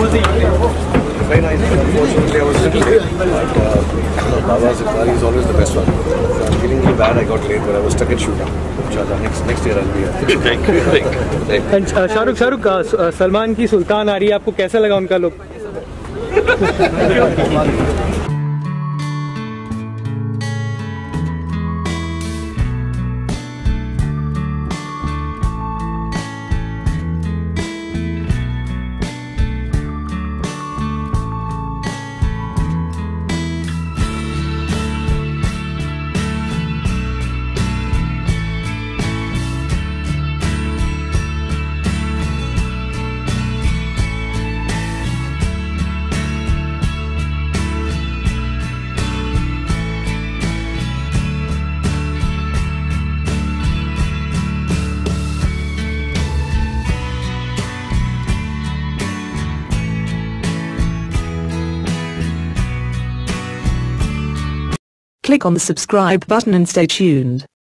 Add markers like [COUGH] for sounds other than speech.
शाहरुख शाहरुख सलमान की सुल्तान आ रही है आपको कैसा लगा उनका लोग [LAUGHS] click on the subscribe button and stay tuned.